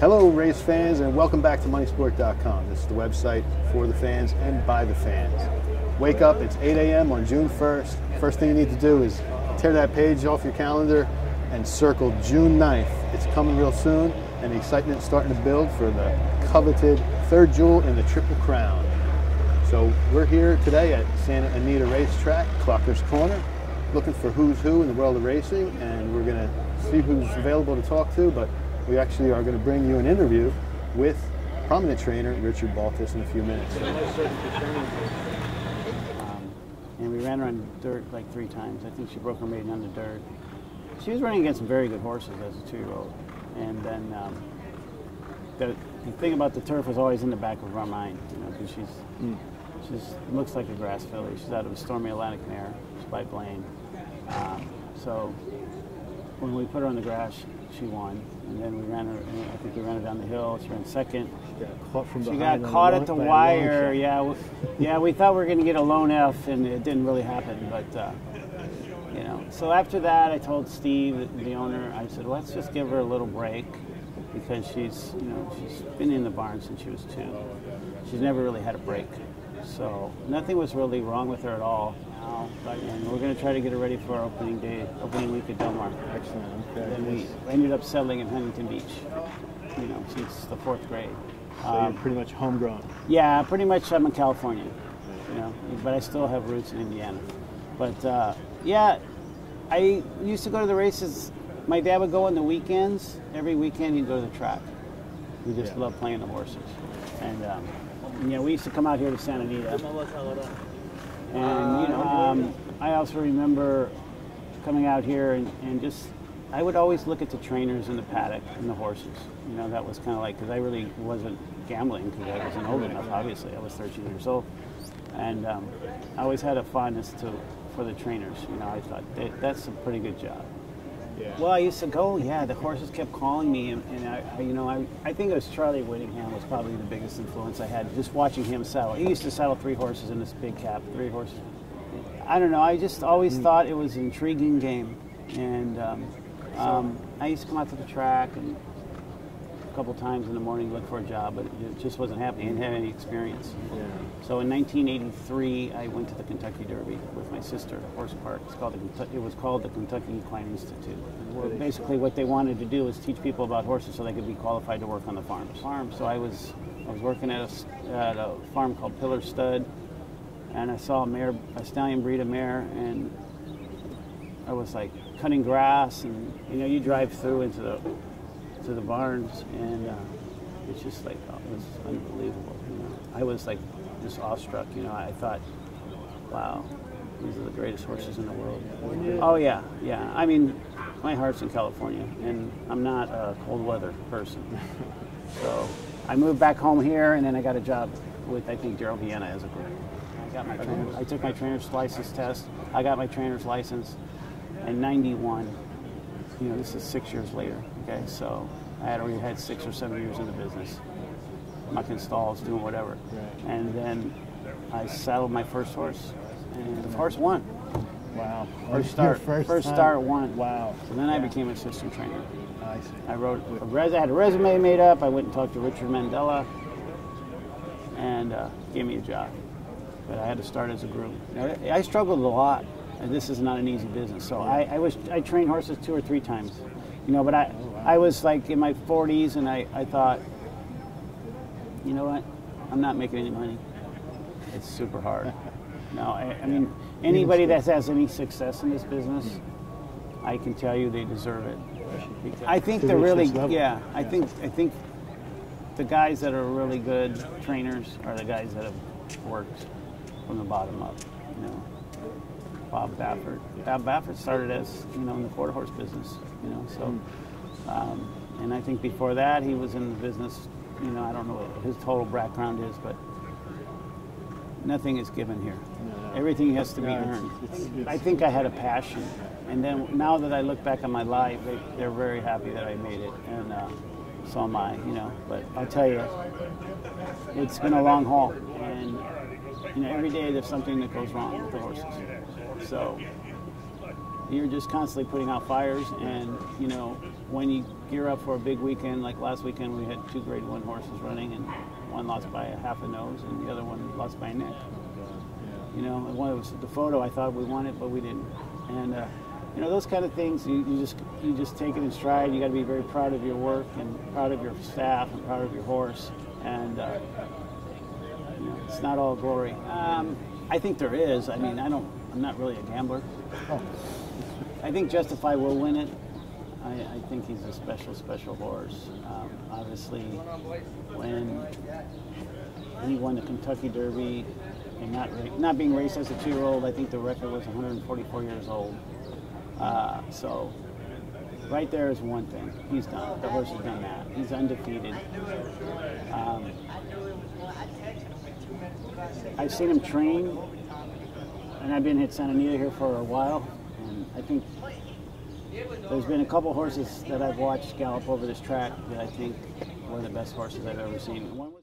Hello, race fans, and welcome back to MoneySport.com. This is the website for the fans and by the fans. Wake up, it's 8 a.m. on June 1st. First thing you need to do is tear that page off your calendar and circle June 9th. It's coming real soon, and the excitement's starting to build for the coveted third jewel in the Triple Crown. So we're here today at Santa Anita Racetrack, Clocker's Corner, looking for who's who in the world of racing, and we're going to see who's available to talk to, but we actually are going to bring you an interview with prominent trainer Richard Baltas in a few minutes. Um, and we ran her on dirt like three times. I think she broke her maiden on the dirt. She was running against some very good horses as a two-year-old. And then um, the, the thing about the turf was always in the back of our mind, you know, because she's Mm. looks like a grass filly. She's out of a Stormy Atlantic mare. She's by Blame. Um, so when we put her on the grass, she won. And then we ran her. I think we ran her down the hill. She ran second. Got caught from She got caught at the by a long wire. Yeah, we, yeah. We thought we were going to get a lone F, and it didn't really happen. But uh, you know, so after that, I told Steve, the owner, I said, let's just give her a little break because she's, you know, she's been in the barn since she was two. She's never really had a break. So nothing was really wrong with her at all. Now, and we're going to try to get it ready for our opening day, opening week at Del Mar. Excellent. Okay. And then we ended up settling in Huntington Beach, you know, since the fourth grade. so Um, you're pretty much homegrown. yeah, pretty much I'm in California, you know, but I still have roots in Indiana. But uh, yeah, I used to go to the races. My dad would go on the weekends. Every weekend he'd go to the track. We just Yeah. loved playing the horses. And um, you know, we used to come out here to Santa Anita. And you know, um, I also remember coming out here and, and just I would always look at the trainers in the paddock and the horses. You know, that was kind of like because I really wasn't gambling because I wasn't old enough. Obviously, I was 13 years old, and um, I always had a fondness to for the trainers. You know, I thought that, that's a pretty good job. Yeah. Well, I used to go. Yeah, the horses kept calling me, and, and I, I, you know, I, I think it was Charlie Whittingham was probably the biggest influence I had. Just watching him saddle. He used to saddle three horses in this big cap, three horses. I don't know. I just always thought it was an intriguing game, and um, um, I used to come out to the track and a couple times in the morning look for a job, but it just wasn't happening. I didn't have any experience. Yeah. So in 1983, I went to the Kentucky Derby with my sister at a Horse Park. It's called the, it was called the Kentucky Equine Institute. Well, basically, what they wanted to do was teach people about horses so they could be qualified to work on the farms. Farm. So I was I was working at a, at a farm called Pillar Stud, and I saw a mare, a stallion breed a mare, and I was like cutting grass, and you know, you drive through into the to the barns, and uh, it's just like oh, it was unbelievable. You know, I was like just awestruck. You know, I thought, wow, these are the greatest horses in the world. Oh yeah, yeah. I mean, my heart's in California, and I'm not a cold weather person. so I moved back home here, and then I got a job with I think Darrell Vienna as a group. I got my trainer, I took my trainer's license test. I got my trainer's license in '91 you know, this is six years later. Okay, so I had already had six or seven years in the business, mucking stalls, doing whatever, and then I saddled my first horse, and the horse won. Wow. First start, first, first start won. Wow. So then I became assistant trainer. I see. I wrote a res- I had a resume made up. I went and talked to Richard Mandella, and uh, gave me a job. But I had to start as a groom. I struggled a lot, and this is not an easy business. So I, I was I trained horses two or three times, you know. But I I was like in my 40s, and I, I thought, you know what, I'm not making any money. It's super hard. No, I, I mean anybody that has any success in this business, I can tell you they deserve it. I think they're really, yeah. I think I think the guys that are really good trainers are the guys that have worked from the bottom up. You know, Bob Baffert. Bob Baffert started as you know in the quarter horse business. You know, so um, and I think before that he was in the business. You know, I don't know what his total background is, but nothing is given here. No, no. Everything has to be No, earned. it's- it's- I think I had a passion, and then now that I look back on my life, they, they're very happy that I made it, and uh, so am I. You know, but I'll tell you, it's been a long haul, and you know, every day there's something that goes wrong with the horses. So you're just constantly putting out fires. And you know, when you gear up for a big weekend, like last weekend, we had two Grade One horses running, and one lost by a half a nose, and the other one lost by a neck. You know, and one was the photo. I thought we won it, but we didn't. And uh, you know, those kind of things, you, you just you just take it in stride. You got to be very proud of your work and proud of your staff and proud of your horse. And uh, you know, it's not all glory. Um, I think there is. I mean, I don't. I'm not really a gambler. I think Justify will win it. I, I think he's a special, special horse. Um, obviously, when he won the Kentucky Derby and not not being raced as a two-year-old, I think the record was 144 years old. Uh, so, right there is one thing. He's done. The horse has done that. He's undefeated. Um, I've seen him train, and I've been at Santa Anita here for a while, and I think there's been a couple horses that I've watched gallop over this track that I think were the best horses I've ever seen.